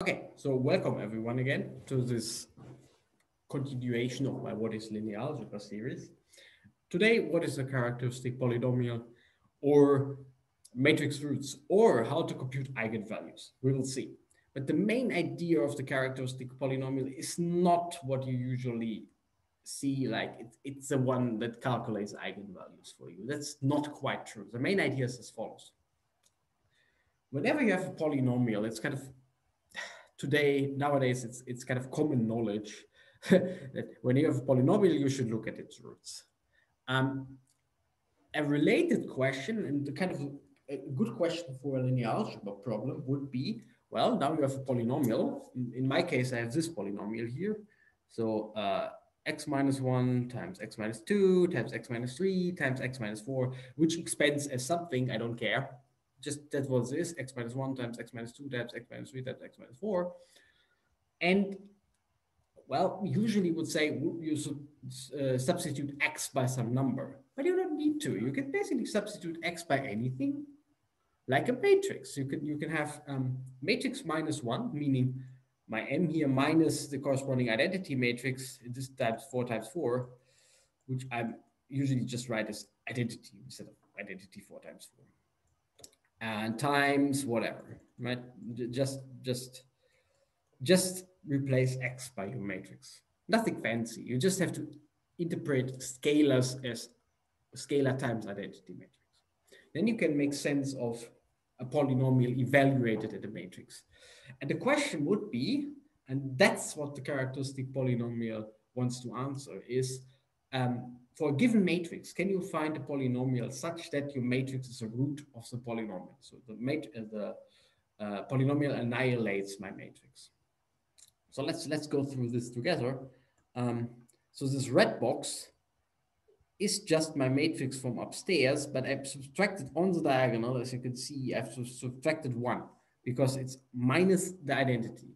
Okay, so welcome everyone again to this continuation of my What is Linear Algebra series. Today, what is a characteristic polynomial or matrix roots or how to compute eigenvalues? We will see. But the main idea of the characteristic polynomial is not what you usually see, like it, it's the one that calculates eigenvalues for you. That's not quite true. The main idea is as follows. Whenever you have a polynomial, it's kind of today, nowadays, it's, it's kind of common knowledge that when you have a polynomial, you should look at its roots. Um, a related question and the kind of a good question for a linear algebra problem would be, well, now you have a polynomial. In, in my case, I have this polynomial here. So uh, x minus 1 times x minus 2 times x minus 3 times x minus 4, which expands as something, I don't care. Just that was this, x minus 1 times x minus 2 times x minus 3 times x minus 4. And well, usually would say you uh, substitute x by some number, but you don't need to. You can basically substitute x by anything, like a matrix. You can you can have um, matrix minus one, meaning my m here minus the corresponding identity matrix. This times four times four, which I usually just write as identity instead of identity four times four, and times whatever. Right? Just just just replace X by your matrix. Nothing fancy. You just have to interpret scalars as scalar times identity matrix. Then you can make sense of a polynomial evaluated at a matrix. And the question would be, and that's what the characteristic polynomial wants to answer, is um, for a given matrix, can you find a polynomial such that your matrix is a root of the polynomial? So the, mat uh, the uh, polynomial annihilates my matrix. So let's let's go through this together. Um, so this red box is just my matrix from upstairs, but I've subtracted on the diagonal, as you can see, I've subtracted one because it's minus the identity.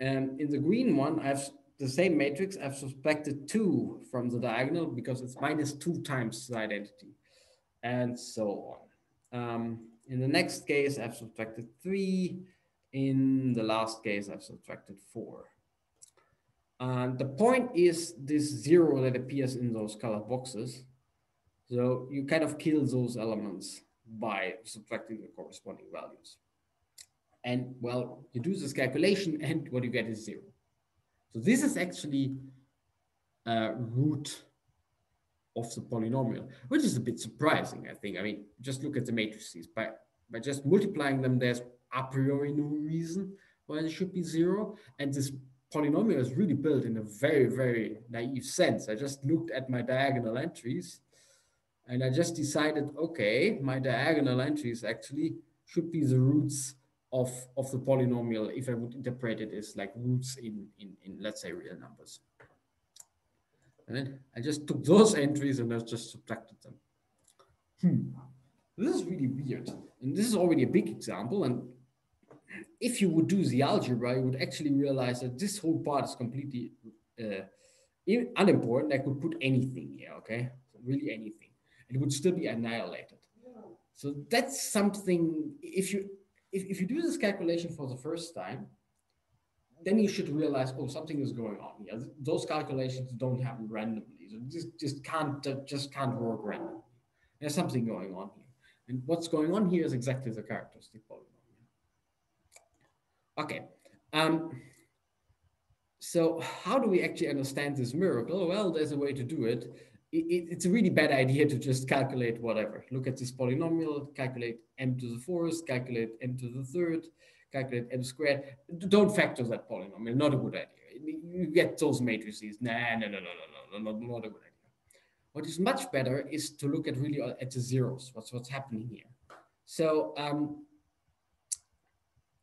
And in the green one, I've the same matrix, I've subtracted two from the diagonal because it's minus two times the identity, and so on. Um, in the next case, I've subtracted three, in the last case, I've subtracted four. And the point is this zero that appears in those colored boxes. So you kind of kill those elements by subtracting the corresponding values. And well, you do this calculation and what you get is zero. So this is actually a root of the polynomial, which is a bit surprising, I think. I mean, just look at the matrices. By, by just multiplying them, there's a priori no reason why it should be zero. And this polynomial is really built in a very, very naive sense. I just looked at my diagonal entries and I just decided, okay, my diagonal entries actually should be the roots of, of the polynomial if I would interpret it as like roots in, in, in let's say real numbers. And then I just took those entries and I just subtracted them. Hmm. This is really weird. And this is already a big example. And if you would do the algebra, you would actually realize that this whole part is completely uh, unimportant. I could put anything here, okay? So really anything. It would still be annihilated. So that's something, if you if, if you do this calculation for the first time, then you should realize, oh, something is going on here. Those calculations don't happen randomly. So just, just can't just can't work randomly. There's something going on here. And what's going on here is exactly the characteristic polynomial. Okay. Um, so how do we actually understand this miracle? Well, there's a way to do it. It, it it's a really bad idea to just calculate whatever. Look at this polynomial, calculate m to the fourth, calculate m to the third, calculate m squared. Don't factor that polynomial, not a good idea. You get those matrices. Nah, no, no, no, no, no, no, not a good idea. What is much better is to look at really at the zeros, what's, what's happening here. So um,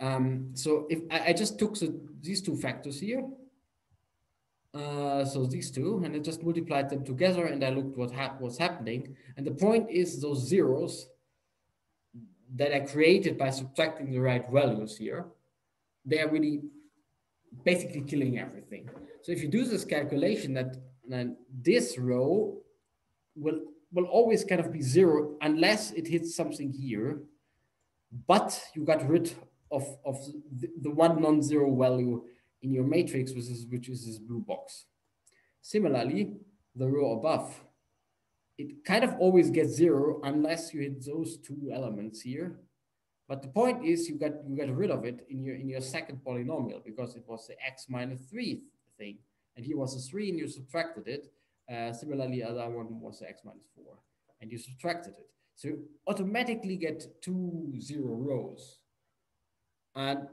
um, so if I, I, just took the, these two factors here, uh, so these two, and I just multiplied them together and I looked what hap was happening. And the point is those zeros that I created by subtracting the right values here, they are really basically killing everything. So if you do this calculation that then this row will, will always kind of be zero unless it hits something here, but you got rid of, of the, the one non-zero value in your matrix, which is, which is this blue box. Similarly, the row above, it kind of always gets zero unless you hit those two elements here. But the point is you got you got rid of it in your in your second polynomial because it was the x minus three thing. And here was a three and you subtracted it. Uh, similarly, other one was the x minus four and you subtracted it. So you automatically get two zero rows. And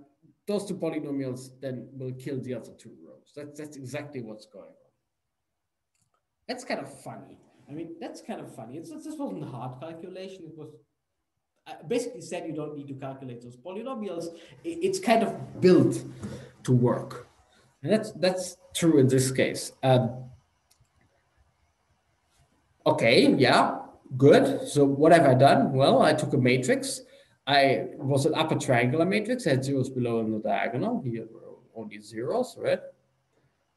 those two polynomials then will kill the other two rows. That's, that's exactly what's going on. That's kind of funny. I mean, that's kind of funny. It's, this wasn't a hard calculation. It was basically said you don't need to calculate those polynomials. It's kind of built to work. And that's, that's true in this case. Um, okay, yeah, good. So what have I done? Well, I took a matrix. I was an upper triangular matrix, had zeros below in the diagonal. Here were only zeros, right?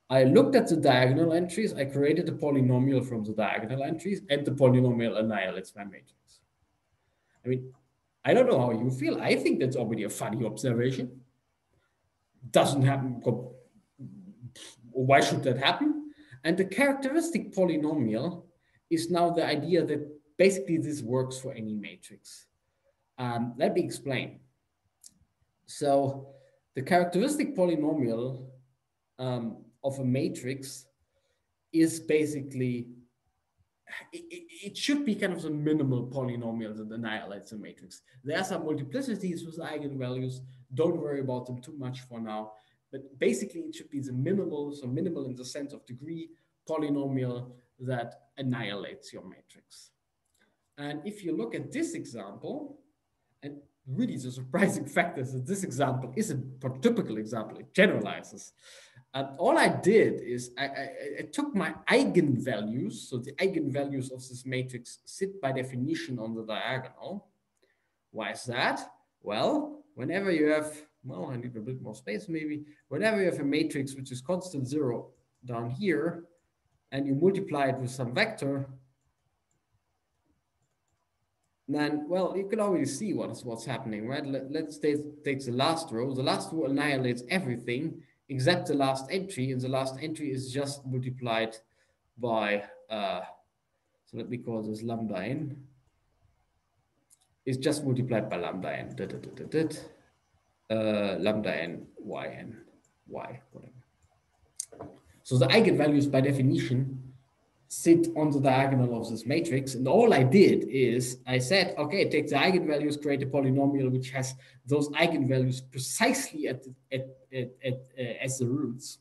I looked at the diagonal entries. I created a polynomial from the diagonal entries, and the polynomial annihilates my matrix. I mean, I don't know how you feel. I think that's already a funny observation. Doesn't happen. Why should that happen? And the characteristic polynomial is now the idea that basically this works for any matrix. Um, let me explain. So the characteristic polynomial um, of a matrix is basically, it, it, should be kind of the minimal polynomial that annihilates a matrix. There are some multiplicities with eigenvalues. Don't worry about them too much for now. But basically, it should be the minimal, so minimal in the sense of degree, polynomial that annihilates your matrix. And if you look at this example, and really the surprising fact is that this example isn't a typical example, it generalizes. And all I did is I, I, I, took my eigenvalues, so the eigenvalues of this matrix sit by definition on the diagonal. Why is that? Well, whenever you have, well, I need a bit more space maybe. Whenever you have a matrix which is constant zero down here, and you multiply it with some vector, then, well, you can already see what is what's happening, right? Let, us take, take the last row. The last row annihilates everything except the last entry, and the last entry is just multiplied by, uh, so let me call this lambda n, is just multiplied by lambda n, da, da, da, uh, lambda n, y n, y, whatever. So the eigenvalues by definition sit on the diagonal of this matrix. And all I did is I said, okay, take the eigenvalues, create a polynomial which has those eigenvalues precisely at, at, at, at uh, as the roots.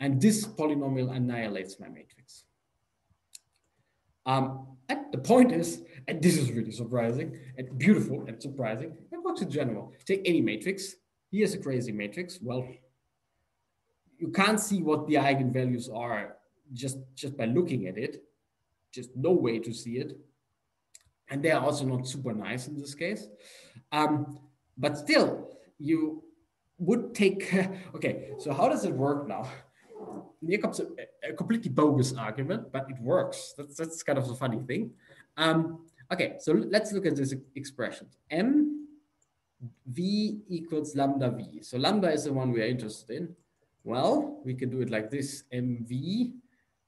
And this polynomial annihilates my matrix. Um, and the point is, and this is really surprising and beautiful and surprising, it works in general. Take any matrix. Here's a crazy matrix. Well, you can't see what the eigenvalues are just just by looking at it just no way to see it. And they're also not super nice in this case. Um, but still you would take okay so how does it work now? Here comes a, a, completely bogus argument but it works. That's that's kind of a funny thing. Um, okay so let's look at this expression. M v equals lambda v. So lambda is the one we are interested in. Well we can do it like this. Mv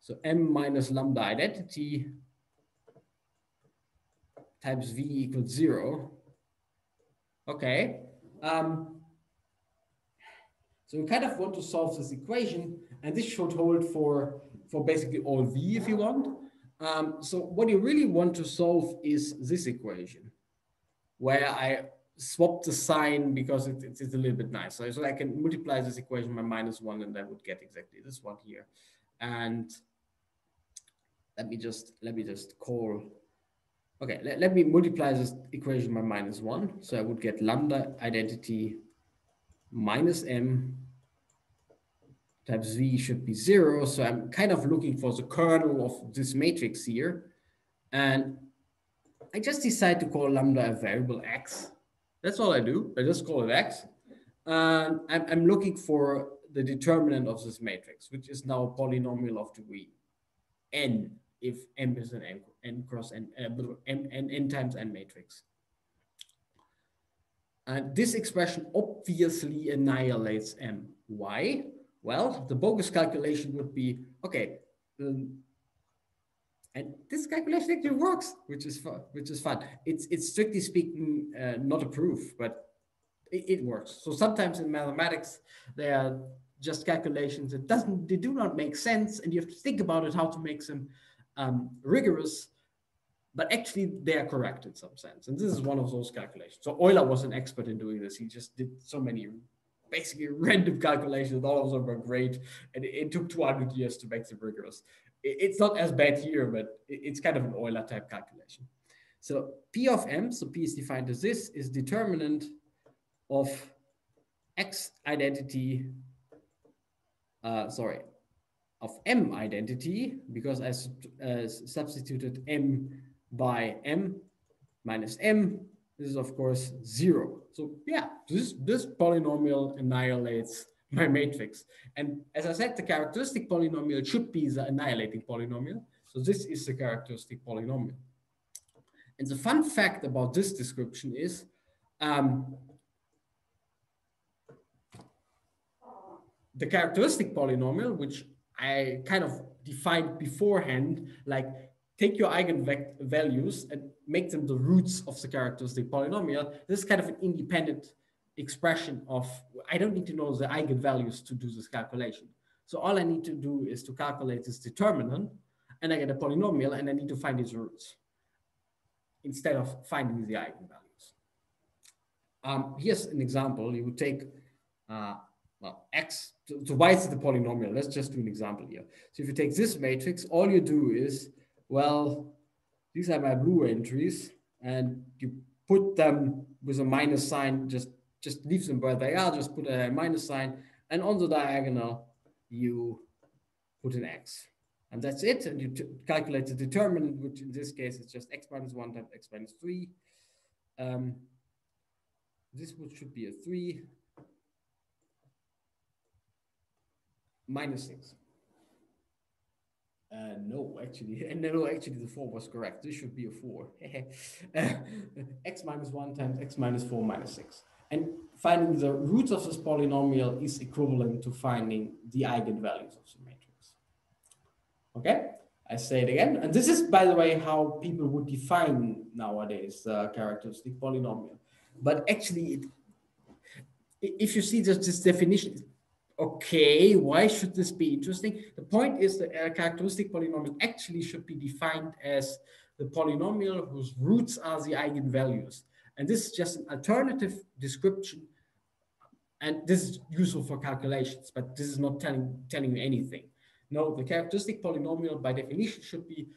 so m minus lambda identity times v equals zero. Okay. Um, so we kind of want to solve this equation, and this should hold for, for basically all v if you want. Um, so what you really want to solve is this equation, where I swap the sign because it, it's, it's a little bit nicer. So I can multiply this equation by minus one, and I would get exactly this one here. And let me just let me just call okay let, let me multiply this equation by minus one. So i would get lambda identity minus m times v should be zero. So i'm kind of looking for the kernel of this matrix here. And i just decide to call lambda a variable x. That's all i do. I just call it x. And i'm, I'm looking for the determinant of this matrix which is now a polynomial of degree n if M is an n, n cross n, uh, times n matrix. And this expression obviously annihilates m. Why? Well, the bogus calculation would be, okay, um, and this calculation actually works, which is fun. Which is fun. It's it's strictly speaking uh, not a proof, but it, it, works. So sometimes in mathematics there are just calculations that doesn't they do not make sense, and you have to think about it how to make them um, rigorous. But actually, they are correct in some sense, and this is one of those calculations. So Euler was an expert in doing this. He just did so many basically random calculations. All of them were great, and it, it took 200 years to make them rigorous it's not as bad here, but it's kind of an Euler type calculation. So P of M, so P is defined as this, is determinant of X identity, uh, sorry, of M identity, because I uh, substituted M by M minus M, this is of course zero. So yeah, this, this polynomial annihilates my matrix. And as I said, the characteristic polynomial should be the annihilating polynomial. So this is the characteristic polynomial. And the fun fact about this description is um, the characteristic polynomial, which I kind of defined beforehand, like take your eigenvalues and make them the roots of the characteristic polynomial. This is kind of an independent expression of, I don't need to know the eigenvalues to do this calculation. So all I need to do is to calculate this determinant and I get a polynomial and I need to find its roots instead of finding the eigenvalues. Um, here's an example. You would take, uh, well, x, so, why is the polynomial? Let's just do an example here. So if you take this matrix, all you do is, well, these are my blue entries and you put them with a minus sign just just leave them where they are, just put a minus sign, and on the diagonal, you put an x. And that's it, and you calculate the determinant, which in this case is just x minus 1 times x minus 3. Um, this would, should be a 3 minus 6. Uh, no, actually, and no, actually the 4 was correct. This should be a 4. uh, x minus 1 times x minus 4 minus 6. And finding the roots of this polynomial is equivalent to finding the eigenvalues of the matrix. Okay, I say it again. And this is, by the way, how people would define nowadays the characteristic polynomial. But actually, it, if you see just this definition, okay, why should this be interesting? The point is that a characteristic polynomial actually should be defined as the polynomial whose roots are the eigenvalues. And this is just an alternative description. And this is useful for calculations, but this is not telling, telling you anything. No, the characteristic polynomial by definition should be,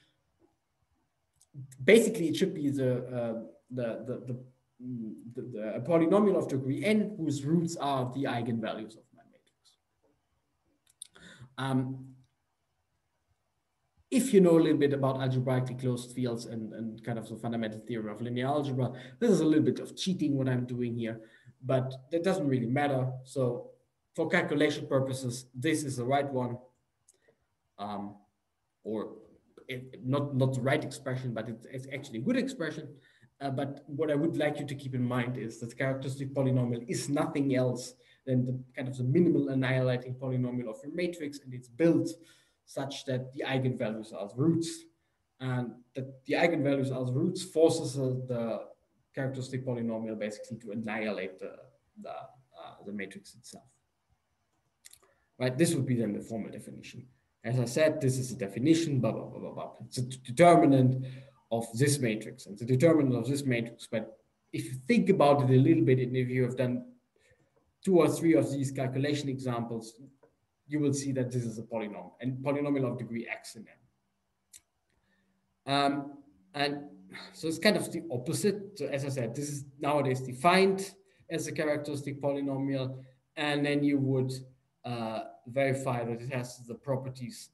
basically it should be the, uh, the, the, the, the, the polynomial of degree n whose roots are the eigenvalues of. Um, if you know a little bit about algebraically closed fields and, and kind of the fundamental theory of linear algebra, this is a little bit of cheating what I'm doing here, but that doesn't really matter. So for calculation purposes, this is the right one. Um, or it, not, not the right expression, but it, it's actually a good expression. Uh, but what I would like you to keep in mind is that the characteristic polynomial is nothing else than the kind of the minimal annihilating polynomial of your matrix, and it's built such that the eigenvalues are the roots. And that the eigenvalues are the roots forces uh, the characteristic polynomial basically to annihilate the, the, uh, the matrix itself. Right, this would be then the formal definition. As I said, this is a definition, blah, blah, blah, blah, blah. It's a determinant of this matrix. And the determinant of this matrix, but if you think about it a little bit, and if you have done two or three of these calculation examples, you will see that this is a polynomial and polynomial of degree x in n. Um, and so it's kind of the opposite. So as I said, this is nowadays defined as a characteristic polynomial, and then you would uh, verify that it has the properties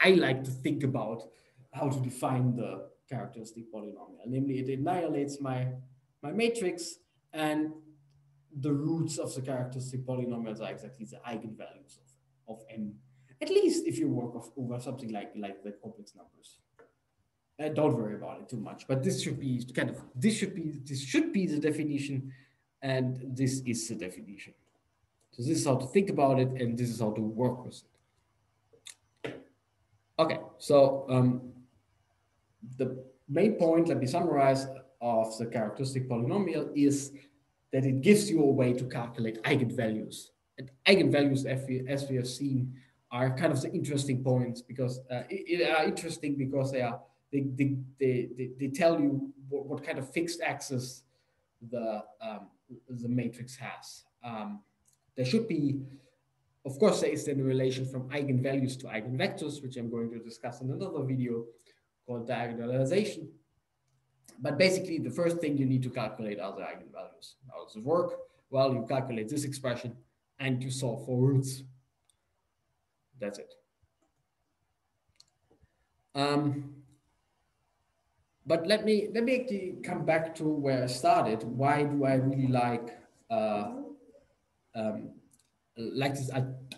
I like to think about how to define the characteristic polynomial. Namely, it annihilates my, my matrix and the roots of the characteristic polynomials are exactly the eigenvalues of of m, at least if you work of, over something like, like the complex numbers. Uh, don't worry about it too much, but this should be kind of, this should be, this should be the definition And this is the definition. So this is how to think about it, and this is how to work with it. Okay, so um, the main point, let me summarize, of the characteristic polynomial is that it gives you a way to calculate eigenvalues. And eigenvalues, as we, as we have seen, are kind of the interesting points because uh, it, it are interesting because they are they, they, they, they, they tell you what, what, kind of fixed axis the um, the matrix has. Um, there should be, of course, there is then a relation from eigenvalues to eigenvectors, which I'm going to discuss in another video called diagonalization. But basically, the first thing you need to calculate are the eigenvalues. How does it work? Well, you calculate this expression and you solve for roots. That's it. Um, but let me let me actually come back to where I started. Why do I really like uh, um, like this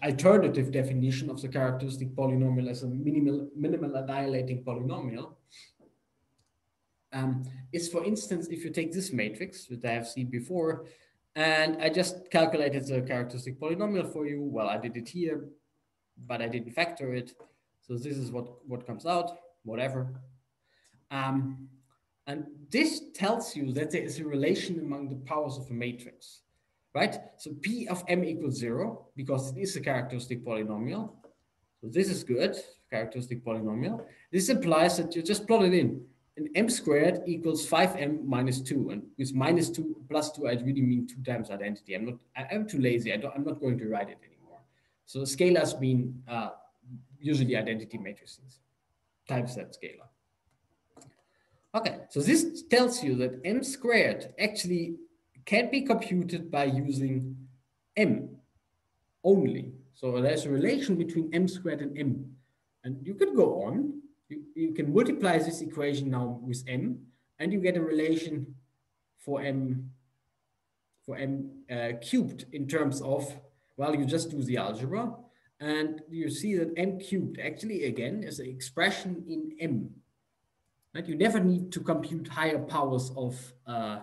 alternative definition of the characteristic polynomial as a minimal minimal annihilating polynomial? Um, is for instance, if you take this matrix that I have seen before, and I just calculated the characteristic polynomial for you. Well, I did it here, but I didn't factor it. So this is what, what comes out, whatever. Um, and this tells you that there is a relation among the powers of a matrix, right? So P of m equals zero, because it is a characteristic polynomial. So this is good, characteristic polynomial. This implies that you just plot it in. And m squared equals 5m minus 2. And with minus 2 plus 2, I really mean 2 times identity. I'm not, I'm too lazy. I don't, I'm not going to write it anymore. So scalars mean uh, usually identity matrices times that scalar. Okay, so this tells you that m squared actually can be computed by using m only. So there's a relation between m squared and m. And you could go on, you, you can multiply this equation now with m, and you get a relation for m for m uh, cubed in terms of, well, you just do the algebra, and you see that m cubed actually, again, is an expression in m. Right? You never need to compute higher powers of, uh,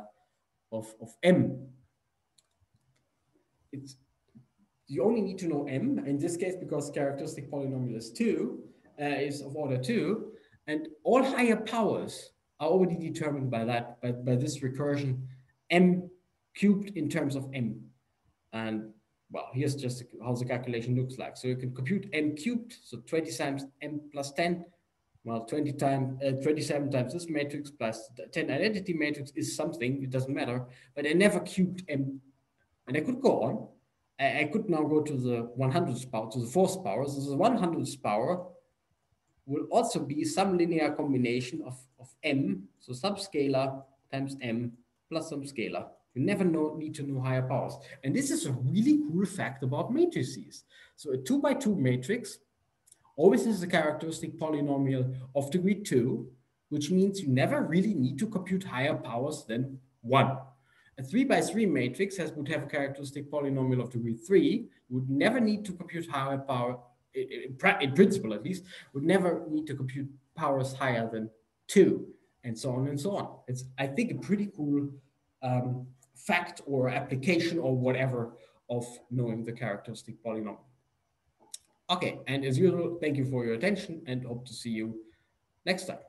of, of m. It's, you only need to know m, in this case, because characteristic polynomial is 2, uh, is of order 2, and all higher powers are already determined by that, by, by this recursion, m cubed in terms of m. And well, here's just how the calculation looks like. So you can compute m cubed, so 20 times m plus 10, well, 20 times, uh, 27 times this matrix plus 10 identity matrix is something, it doesn't matter, but I never cubed m. And I could go on. I, I could now go to the 100th power, to the fourth power. So the 100th power will also be some linear combination of, of m, so subscalar times m plus some scalar. You never know, need to know higher powers. And this is a really cool fact about matrices. So a two by two matrix always has a characteristic polynomial of degree two, which means you never really need to compute higher powers than one. A three by three matrix has would have a characteristic polynomial of degree three. You would never need to compute higher power, in principle at least, would never need to compute powers higher than two, and so on and so on. It's, I think, a pretty cool um, fact or application or whatever of knowing the characteristic polynomial. Okay, and as usual, thank you for your attention and hope to see you next time.